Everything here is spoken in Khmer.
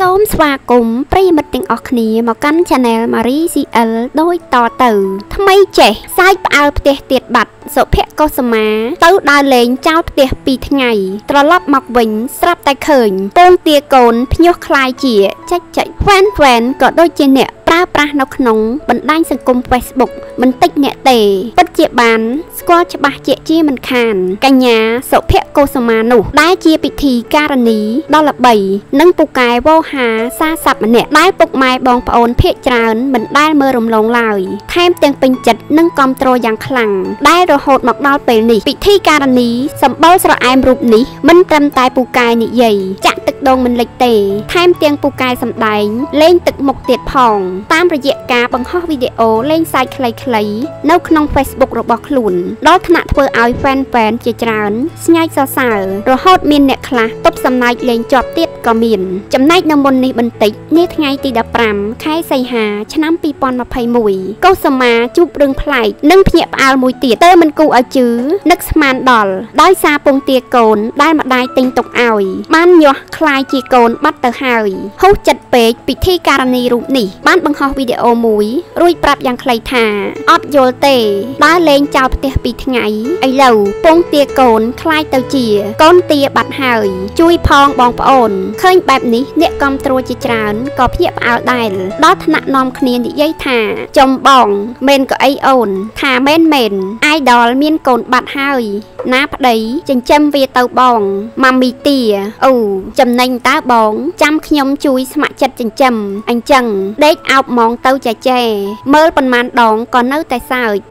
សូមស្វាគមន៍ប្រិយមិត្តទាំងអស់គ្នាមកកាន់ Channel Marie CL ដូចតទៅ ថ្មីចេះសាយផ្អើលផ្ទះទៀតបាត់ សុភកុសមា ទៅដើរលេងចោលផ្ទះ2ថ្ងៃ ត្រឡប់មកវិញ ស្រាប់តែឃើញពងទាកូនភ្ញុះខ្លាយជាចាច់ចាច់វ៉ែនវ៉ែនក៏ដូចជាអ្នកប្រើប្រាស់នៅក្នុងបណ្ដាញសង្គម Facebook មិនតិចអ្នកទេពិតជាបានស្គាល់ច្បាស់ជាជាមិនខានកញ្ញាសុភកុសមានោះដែលជាពិធីការនីដល់ល្បីនិងពូកែវោហាសាស័ព្ទម្នាក់ដែលពុកម៉ែបងប្អូនភាកច្រើនមិនដែលមើលរំលងឡើយថែមទាំងពេញចិត្តនិងគាំទ្រយ៉ាងខ្លាំងដែលរហូតមកដល់ពេលនេះពិធីការនីសម្បូរស្រអែមរូបនេះមិនត្រឹមតែពូកែនិយាយចាក់ទឹកដងមិនលិចទេ ថែមទាំងពូកែសម្ដែង លេងទឹកមុខទៀតផង តាមរយៈការបង្ហោះវីដេអូលេងសាច់ខ្លីៗនៅក្នុង Facebook របស់ខ្លួនដល់ថ្នាក់ធ្វើឲ្យ fan fan ជាច្រើនស្ញែកសរសើររហូតមានអ្នកខ្លះទប់សំណាច់លេងជាប់ទៀត ក៏មានចំណែកនៅមុននេះបន្តិចនាថ្ងៃទី15ខែសីហា ឆ្នាំ2021កុសមាជួបរឿងប្លែកនិងភ្ញាក់ផ្អើលមួយទៀតតើមិនគូឲ្យជឿនឹកស្មានដល់ដោយសារពងទាកូនដែលម្ដាយទិញទុកឲ្យបានញាស់คล้ายជាកូនបាត់ទៅហើយហុសចិត្តពេកពិធីការនីរូបនេះបានបង្ហោះវីដេអូមួយរួចប្រាប់យ៉ាងខ្លីថាអត់យល់ទេដើរលេងចោលផ្ទះពីរថ្ងៃឥឡូវពងទាកូនคล้ายទៅជាកូនទាបាត់ហើយ ជួយផងបងប្អូន ឃើញបែបនេះអ្នកកំត្រួជាច្រើនក៏ភ្ញាក់ផ្អើលដែរដល់ថ្នាក់នាំគ្នានិយាយថាចំបងមែនក៏អីអូន ថាមែនមែនអាយដលមានកូនបាត់ហើយ ណាប្តីចិញ្ចឹមវាទៅបងម៉ាមីទាអូចំណេញតើបង ចាំខ្ញុំជួយស្ម័គ្រចិត្តចិញ្ចឹមអញ្ចឹងដេកអោបម៉ងទៅចាចែមើលប៉ុន្មានដងក៏នៅតែសើច